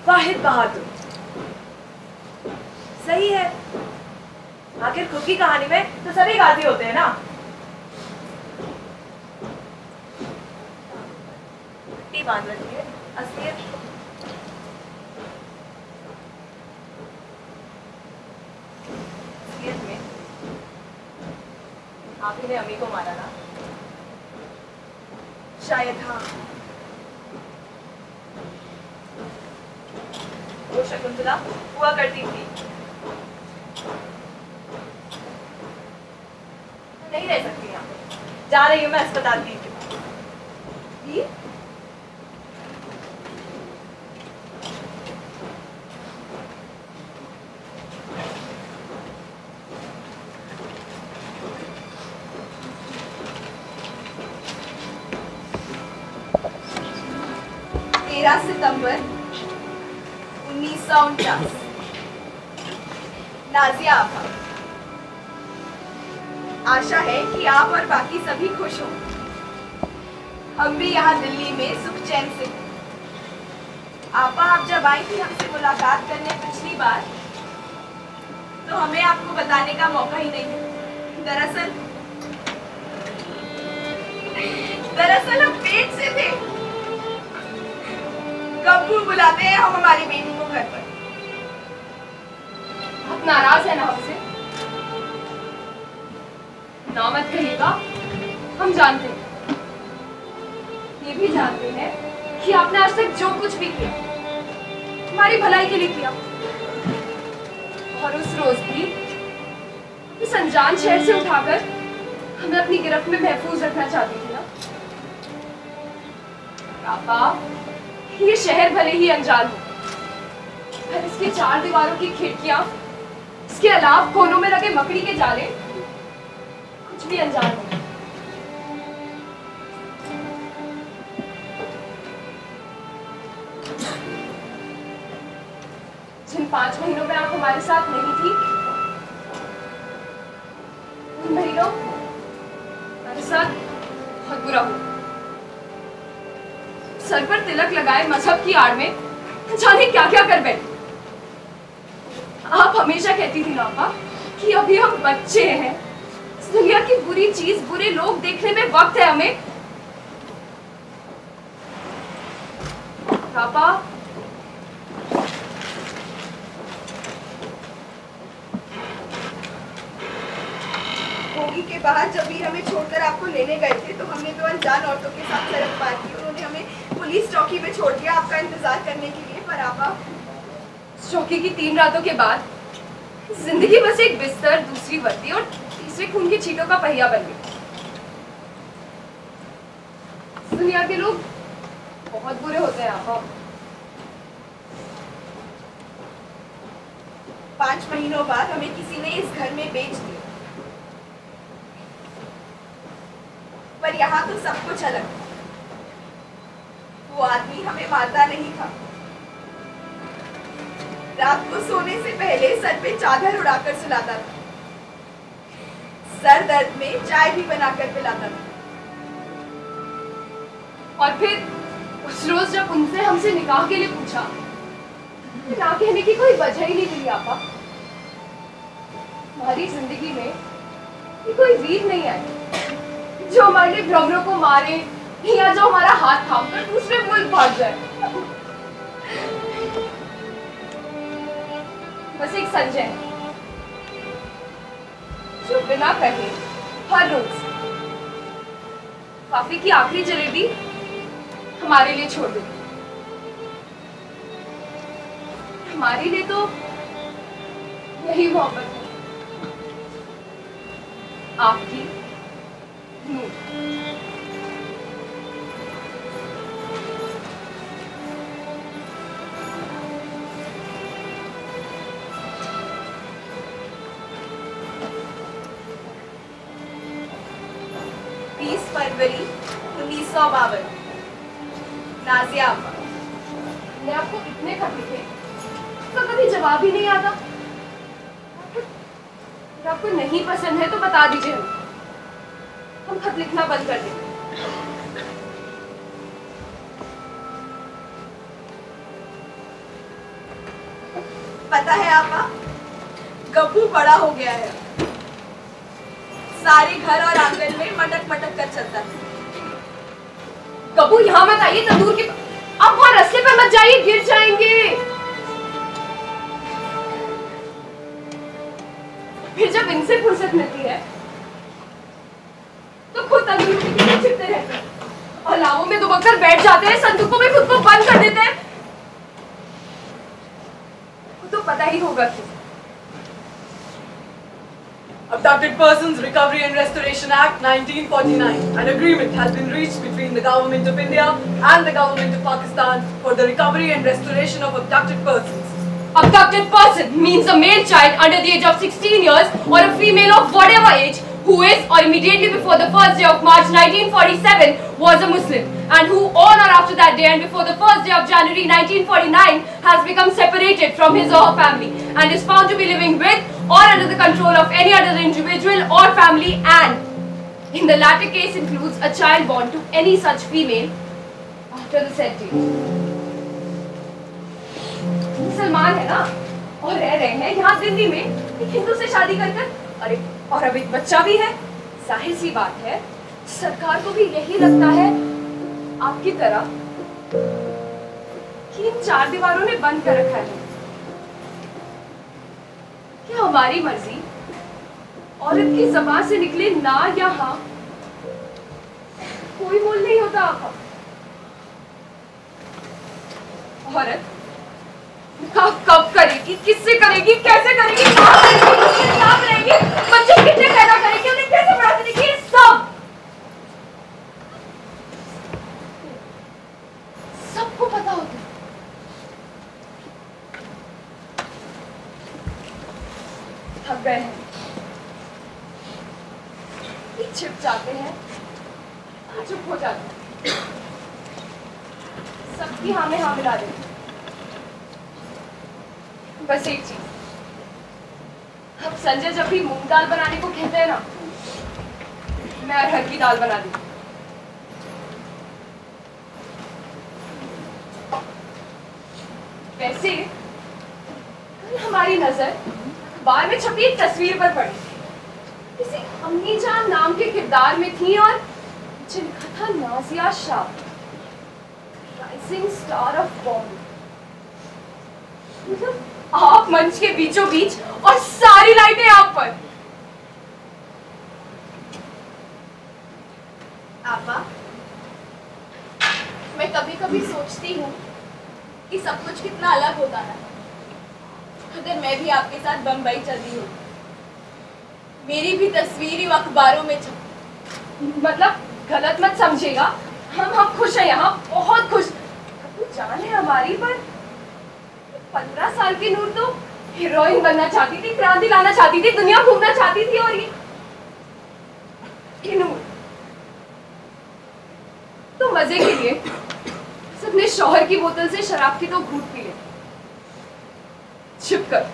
वाहिद बहादुर। सही है। आखिर खुद की कहानी में तो सभी गाजी होते हैं ना। बाँध है। असलियत आप ही ने अम्मी को मारा ना? शायद हाँ। वो शकुंतला हुआ करती थी। नहीं रह सकती यहाँ जा रही हूँ मैं अस्पताल की। मुलाकात करने पिछली बार तो हमें आपको बताने का मौका ही नहीं दरअसल दरअसल हम पेट से थे। गप्पू बुलाते हैं हम हमारी बेटी को घर पर। आप नाराज़ है ना हमसे? ना मत कहिएगा, हम जानते हैं। ये भी जानते हैं कि आपने आज तक जो कुछ भी किया हमारी भलाई के लिए किया। और उस रोज भी इस अनजान शहर से उठाकर हमें अपनी गिरफ्त में महफूज रखना चाहती थी ना? पापा ये शहर भले ही अनजान हो पर इसके चार दीवारों की खिड़कियाँ इसके अलाव कोनों में लगे मकड़ी के जाले कुछ भी अनजान हो। आप हमारे साथ नहीं थी हमारे साथ बहुत बुरा हुआ। सर पर तिलक लगाए मज़हब की आड़ में, जाने क्या क्या कर बैठे। आप हमेशा कहती थी नापा कि अभी हम बच्चे हैं। दुनिया की बुरी चीज़, बुरे लोग देखने में वक्त है हमें। पापा बाहर जब भी हमें छोड़कर आपको लेने गए थे तो हमने दो अनजान औरतों के साथ सड़क पार की उन्होंने हमें पुलिस चौकी पे छोड़ दिया आपका इंतज़ार करने के लिए पर आप चौकी की तीन रातों के बाद ज़िंदगी बस एक बिस्तर दूसरी वर्दी और तीसरे खून की छींटों का पहिया बन गई दुनिया के लोग बहुत बुरे होते हैं आपा पाँच महीनों बाद हमें किसी ने इस घर में बेच दिया। पर यहाँ तो सब कुछ अलग। वो आदमी हमें मारता नहीं था। रात को सोने से पहले सर पे चादर उड़ाकर सुलाता था। सर दर्द में चाय भी बनाकर पिलाता था। और फिर उस रोज जब उनसे हमसे निकाह के लिए पूछा तो ना कहने की कोई वजह ही नहीं मिली आपा। हमारी ज़िंदगी में ये कोई वीर नहीं आई जो हमारे लिए भ्रमरों को मारे, या जो हमारा हाथ थाम कर दूसरे मुल्क भाग जाए। बस एक संजय। जो बिना कहे, हर रोज काफ़ी की आखिरी जलेबी हमारे लिए छोड़ दे। हमारे लिए तो यही मोहब्बत है। आपकी बीस फरवरी उन्नीस सौ बावन नाजिया मैं आपको इतने खत लिखे तो कभी जवाब ही नहीं आता। अगर आपको नहीं पसंद है तो बता दीजिए। हमें खत लिखना बंद कर दे। पता है आपा, गप्पू बड़ा हो गया है। सारे घर और आँगन में मटक मटक कर चलता है। कबू यहाँ मत आइए, तंदूर के आप वहाँ रास्ते पर मत जाइए, गिर जाएँगे। फिर जब इनसे फुर्सत मिलती है तो खुद तंदूर के पीछे छिपते रहते हैं और लावों में दुबक कर बैठ जाते हैं संदूकों में खुद को बंद कर देते हैं तो पता ही होगा क्यों Abducted Persons Recovery and Restoration Act 1949. An agreement has been reached between the Government of India and the Government of Pakistan for the recovery and restoration of abducted persons. Abducted person means a male child under the age of 16 years or a female of whatever age who is or immediately before the first day of March 1947 was a Muslim and who on or after that day and before the first day of January 1949 has become separated from his or her family and is found to be living with or under the control of any other individual or family and in the latter case includes a child born to any such female after the said date. मुसलमान है ना और रह रहे हैं यहाँ दिल्ली में एक हिंदू से शादी कर कर अरे और अब एक बच्चा भी है जाहिर सी बात है सरकार को भी यही लगता है आपकी तरह कि इन चार दीवारों ने बंद कर रखा है। क्या हमारी मर्ज़ी औरत की जबान से निकले ना या हाँ? कोई मोल नहीं होता आपका औरत निकाह कब करेगी, किससे करेगी, कैसे करेगी, कहाँ करेगी, बच्चे कितने पैदा करेगी, उन्हें कैसे बड़ा करेगी ये सब पता होता है थक गए हैं छिप जाते हैं। चुप हो जाते हैं। सबकी हाँ में हाँ मिला देते बस एक चीज़। अब संजय जब भी मूंग दाल बनाने को कहते हैं ना, मैं अरहर की दाल बना दी वैसे कल हमारी नज़र अखबार में छपी एक तस्वीर पर पड़ी किसी अम्मी जान नाम के किरदार में थी और जिनका था Nazia Shah rising star of Bombay मतलब आप मंच के बीचों बीच और सारी लाइटें आप पर। आपा, मैं कभी कभी सोचती हूँ कि सब कुछ कितना अलग होता है। अगर मैं भी आपके साथ बम्बई चली हूँ, मेरी भी तस्वीर ही अखबारों में छप। मतलब गलत मत समझेगा हम हम खुश हैं यहाँ, बहुत खुश। जान है हमारी, पर पंद्रह साल की नूर तो हीरोइन बनना चाहती थी क्रांति लाना चाहती थी, दुनिया घूमना चाहती थी और ये ये नूर तो मज़े के लिए सबने शौहर की बोतल से शराब की तो घूट पी ले। छिप कर।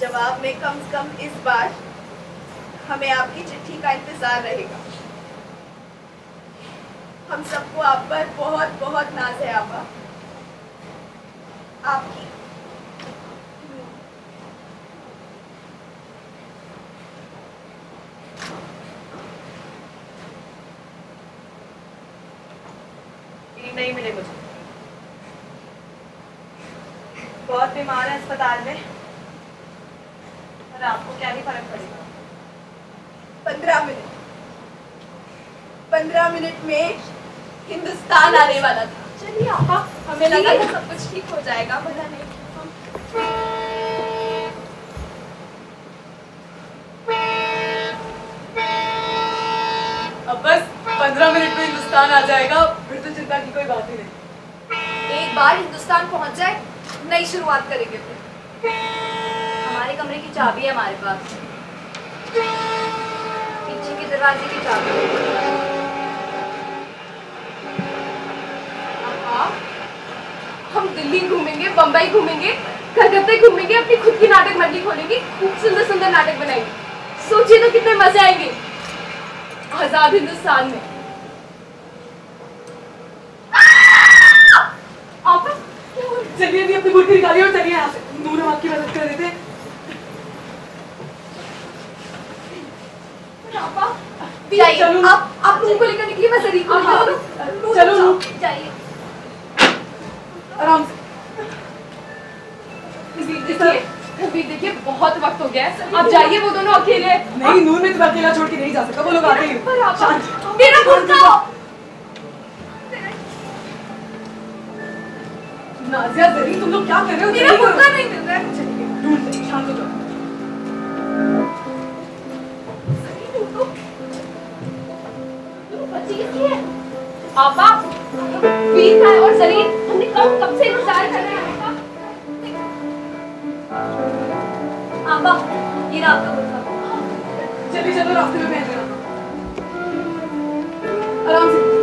जवाब में कम से कम इस बार हमें आपकी चिट्ठी का इंतज़ार रहेगा। हम सबको आप पर बहुत बहुत नाज है आपा आपकी ये नहीं मिले मुझे बहुत बीमार है अस्पताल में। और आपको क्या ही फ़र्क पड़ेगा? पंद्रह मिनट। पंद्रह मिनट में हिंदुस्तान आने वाला था। चलिए आपा हमें लगा था सब कुछ ठीक हो जाएगा पता नहीं। अब बस पंद्रह मिनट में हिंदुस्तान आ जाएगा फिर तो चिंता की कोई बात ही नहीं। एक बार हिंदुस्तान पहुँच जाए नई शुरुआत करेंगे फिर हमारे कमरे की चाबी है हमारे पास। पीछे के दरवाजे की चाबी हम दिल्ली घूमेंगे बम्बई घूमेंगे, कलकत्ते घूमेंगे, अपनी खुद की नाटक मंडली खोलेंगे, खूब सुंदर सुंदर नाटक बनाएँगे। सोचिए तो कितने मज़े आएँगे। आज़ाद हिंदुस्तान में आप अपनी निकालिए और चलिए यहाँ से नूर हम आपकी मदद कर देते। जाइए। आप आप रूम को लेकर निकलिए मैं को हाँ, चलो। जाइए। आराम से। देखिए देखिए बहुत वक्त हो गया है। आप जाइए वो दोनों अकेले। नहीं नूर में तुम्हें अकेला छोड़ के नहीं जा सकता वो लोग आते ही मेरा नाजिया जरी तुम लोग क्या कर रहे हो? मेरा जल्दी नहीं मिल रहा है। चलिए शांत हो जाओ। है। आपा वीर है और शरीर हमने कब कब से इंतज़ार कर रहे हैं आपा ये रहा आपका कुर्ता चलिए चलो रास्ते में पहन लेना आराम से।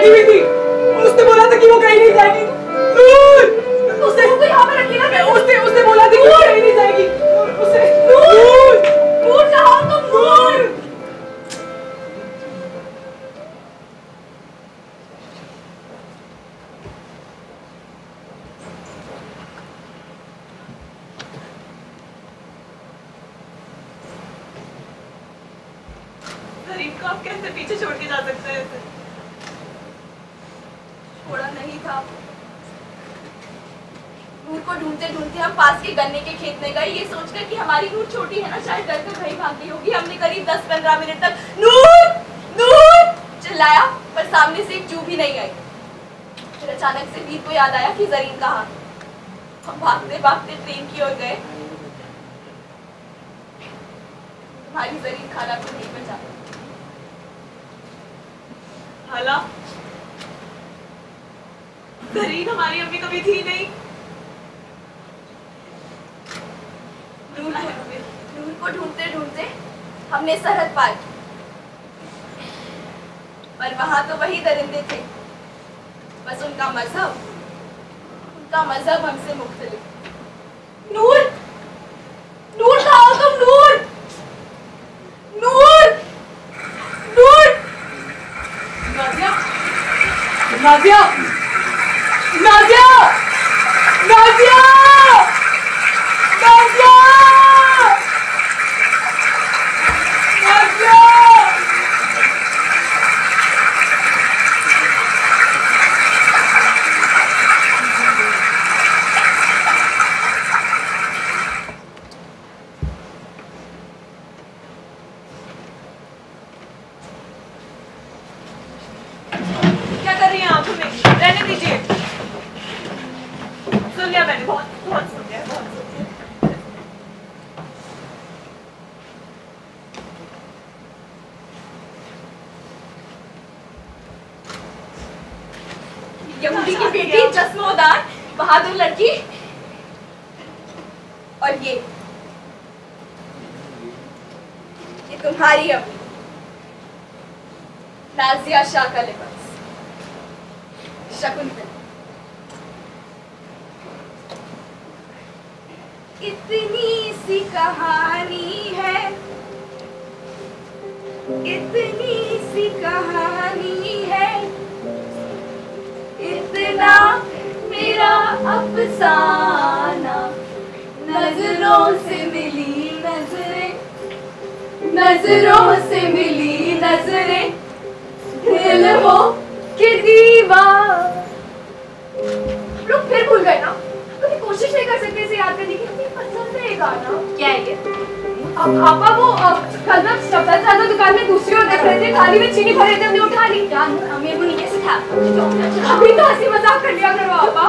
बैठी हुई थी। उसने बोला था कि वो कहीं नहीं जाएगी। नूर! उसने तो यहाँ पर अकेला कैसे उसने उसने बोला था कि वो कहीं नहीं जाएगी। उसे नूर! नूर! जहाँ तुम नूर! गरीब को आप कैसे पीछे छोड़ के जा सकते हैं छोड़ा नहीं था। नूर को ढूंढते ढूंढते हम पास के गन्ने के खेत में गए। ये सोचकर कि हमारी नूर छोटी है ना, शायद डर कर कहीं भाग गई होगी। हमने करीब दस पंद्रह मिनट तक नूर नूर चिल्लाया, पर सामने से एक चू भी नहीं आई। फिर अचानक से वीर को याद आया कि जरीन कहाँ हम भागते भागते ट्रेन की ओर गए। तुम्हारी जरीन खाला को नहीं बचा। हाला जरीन हमारी अम्मी कभी थी नहीं। नूर को नूर को ढूंढते ढूंढते हमने सरहद पार की। पर वहाँ तो वही दरिंदे थे। बस उनका मज़हब उनका मज़हब हमसे मुख्तलिफ़। नूर! नूर कहाँ हो तुम नूर! नूर! नूर! नाजिया नाजिया नाजिया नाजिया नाजिया क्या कर रही हैं आप हमें रहने दीजिए सुन लिया मैंने बहुत बहुत सुन लिया बहुत सुन लिया यहूदी की बेटी बहादुर लड़की। और ये। ये तुम्हारी अम्मी नाजिया शाह का लिबास। शकुंतला इतनी सी कहानी है। इतनी सी कहानी है। इतना मेरा अफसाना। नज़रों से मिली नज़रें। नज़रों से मिली नज़रें। दिल हो के हम लोग फिर भूल गए ना। कभी कोशिश नहीं कर सकते इसे याद करने की। पसंद है ये गाना। क्या है ये? पापा वो कल ना सफ़ेद सादा दुकान में दूसरी ओर देख रहे थे थाली में चीनी भरे थे हमने उठा ली। यार हमें वो नहीं कैसे था। अभी तो हँसी मज़ाक कर लिया करो पापा